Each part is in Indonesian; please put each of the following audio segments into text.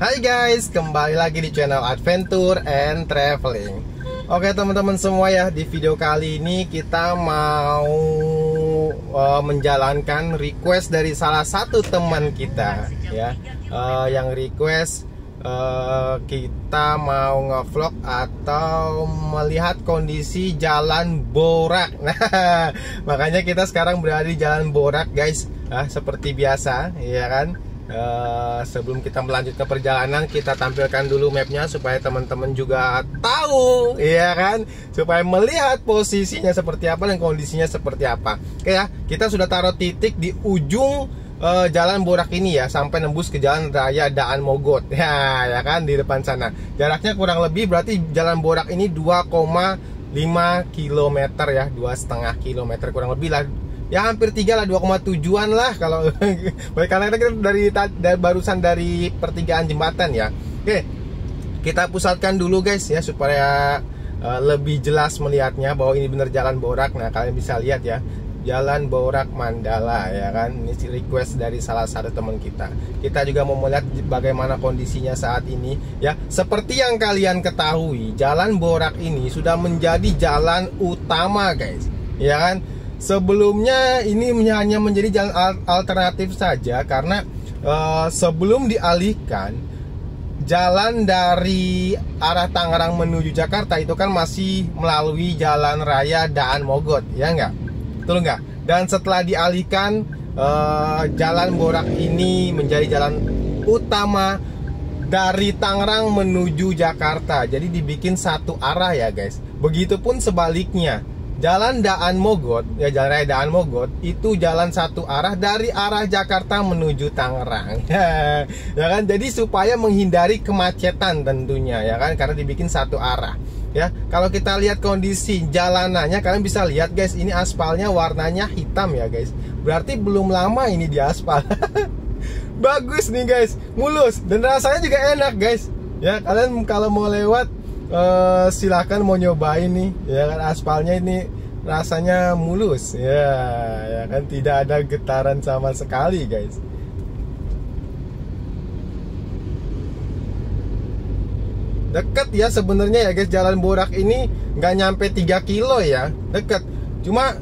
Hai guys, kembali lagi di channel Adventure and Traveling. Oke teman-teman semua ya, di video kali ini kita mau uh, menjalankan request dari salah satu teman kita ya. Uh, Yang request uh, kita mau ngevlog atau melihat kondisi jalan Borak. Nah, makanya kita sekarang berada di jalan Borak guys. Uh, Seperti biasa, ya kan Uh, sebelum kita melanjutkan perjalanan kita tampilkan dulu mapnya supaya teman-teman juga tahu ya kan? Supaya melihat posisinya seperti apa dan kondisinya seperti apa. Oke ya kita sudah taruh titik di ujung uh, jalan borak ini ya sampai nembus ke jalan raya Daan Mogot. Ya ya kan? Di depan sana. Jaraknya kurang lebih berarti jalan borak ini 2,5 km ya dua setengah kilometer kurang lebih lah ya hampir tiga lah 2,7an lah kalau baik karena kita dari, dari barusan dari pertigaan jembatan ya. Oke kita pusatkan dulu guys ya supaya uh, lebih jelas melihatnya bahwa ini benar jalan Borak. Nah kalian bisa lihat ya Jalan Borak Mandala ya kan. Ini request dari salah satu teman kita. Kita juga mau melihat bagaimana kondisinya saat ini ya. Seperti yang kalian ketahui Jalan Borak ini sudah menjadi jalan utama guys ya kan Sebelumnya ini hanya menjadi jalan alternatif saja karena uh, sebelum dialihkan jalan dari arah Tangerang menuju Jakarta itu kan masih melalui jalan raya Daan Mogot, ya enggak? Betul enggak? Dan setelah dialihkan uh, jalan Borak ini menjadi jalan utama dari Tangerang menuju Jakarta. Jadi dibikin satu arah ya, guys. Begitupun sebaliknya Jalan Daan Mogot, ya Jalan Raya Daan Mogot itu jalan satu arah dari arah Jakarta menuju Tangerang. ya kan? Jadi supaya menghindari kemacetan tentunya ya kan karena dibikin satu arah. Ya, kalau kita lihat kondisi jalanannya kalian bisa lihat guys, ini aspalnya warnanya hitam ya guys. Berarti belum lama ini di aspal. Bagus nih guys, mulus dan rasanya juga enak guys. Ya, kalian kalau mau lewat uh, silakan mau nyobain nih ya kan aspalnya ini rasanya mulus. Ya ya kan tidak ada getaran sama sekali guys. Deket ya sebenarnya ya guys. Jalan borak ini nggak nyampe 3 kilo ya. Deket. Cuma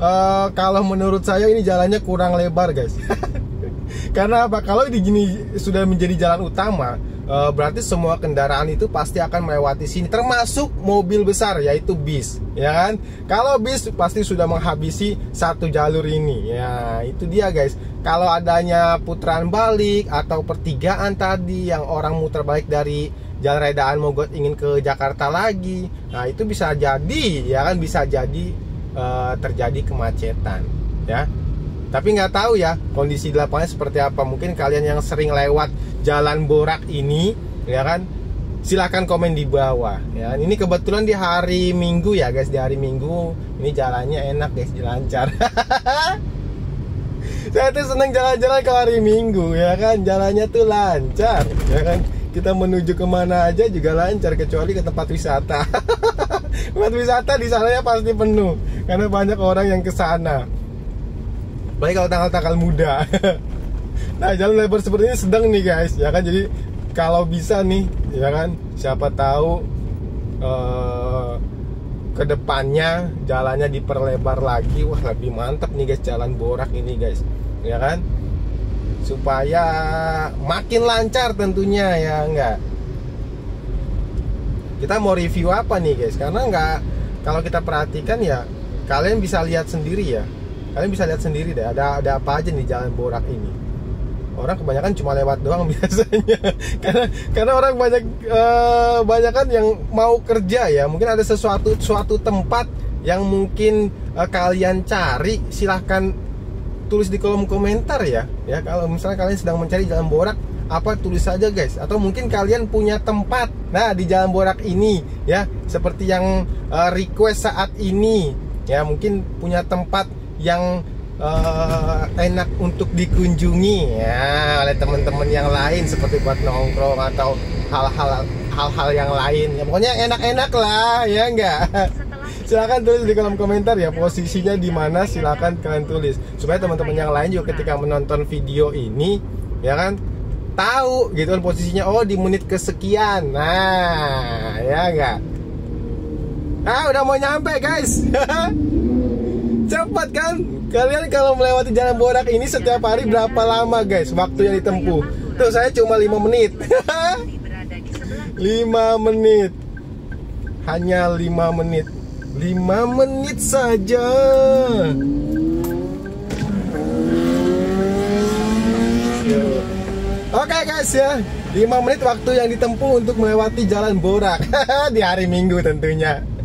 uh, kalau menurut saya ini jalannya kurang lebar guys. Karena apa? Kalau di gini sudah menjadi jalan utama uh, berarti semua kendaraan itu pasti akan melewati sini termasuk mobil besar yaitu bis ya kan? Kalau bis pasti sudah menghabisi satu jalur ini. Ya itu dia guys. Kalau adanya putaran balik atau pertigaan tadi yang orang muter balik dari Jalan Redaan Mogot ingin ke Jakarta lagi nah itu bisa jadi ya kan? Bisa jadi uh, terjadi kemacetan ya tapi nggak tahu ya kondisi di lapangan seperti apa. Mungkin kalian yang sering lewat jalan borak ini ya kan? Silahkan komen di bawah ya ini kebetulan di hari minggu ya guys. Di hari minggu ini jalannya enak guys. Lancar saya tuh seneng jalan-jalan ke hari minggu ya kan? Jalannya tuh lancar ya kan? Kita menuju ke mana aja juga lancar kecuali ke tempat wisata. Tempat wisata di sana ya pasti penuh karena banyak orang yang ke sana baik kalau tanggal-tanggal muda. Nah jalan lebar seperti ini sedang nih guys. Ya kan? Jadi kalau bisa nih ya kan? Siapa tahu uh, ke depannya jalannya diperlebar lagi. Wah lebih mantap nih guys jalan borak ini guys. Ya kan? Supaya makin lancar tentunya ya enggak? Kita mau review apa nih guys? Karena enggak kalau kita perhatikan ya kalian bisa lihat sendiri ya kalian bisa lihat sendiri deh ada ada apa aja nih jalan borak ini. Orang kebanyakan cuma lewat doang biasanya. Karena karena orang banyak uh, banyak kan yang mau kerja ya. Mungkin ada sesuatu suatu tempat yang mungkin uh, kalian cari silahkan tulis di kolom komentar ya. Ya kalau misalnya kalian sedang mencari jalan borak apa tulis saja guys. Atau mungkin kalian punya tempat. Nah di jalan borak ini ya seperti yang uh, request saat ini. Ya mungkin punya tempat yang uh, enak untuk dikunjungi ya oleh teman-teman yang lain seperti buat nongkrong atau hal-hal hal-hal yang lain. Ya pokoknya enak-enak lah ya enggak? Silahkan tulis di kolom komentar ya posisinya di mana silahkan kalian tulis. Supaya teman-teman yang lain juga ketika menonton video ini ya kan tahu gitu kan posisinya oh di menit kesekian. Nah ya enggak? Ah udah mau nyampe guys cepat kan? Kalian kalau melewati jalan borak ini setiap hari berapa lama guys waktu yang ditempuh? Tuh saya cuma 5 menit. 5 menit. Hanya 5 menit. 5 menit saja. Oke okay guys ya. 5 menit waktu yang ditempuh untuk melewati jalan borak. Di hari minggu tentunya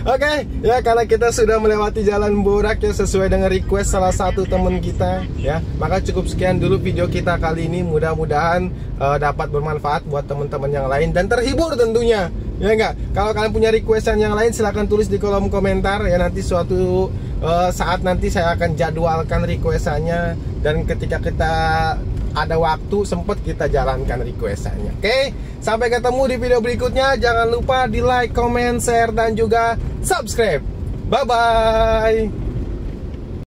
Oke, okay, ya karena kita sudah melewati jalan borak ya sesuai dengan request salah satu teman kita ya. Maka cukup sekian dulu video kita kali ini. Mudah-mudahan uh, dapat bermanfaat buat teman-teman yang lain dan terhibur tentunya. Ya enggak? Kalau kalian punya requestan yang lain silahkan tulis di kolom komentar ya nanti suatu uh, saat nanti saya akan jadwalkan requestannya dan ketika kita ada waktu sempet kita jalankan requestannya oke sampai ketemu di video berikutnya. Jangan lupa di like comment share dan juga subscribe. Bye bye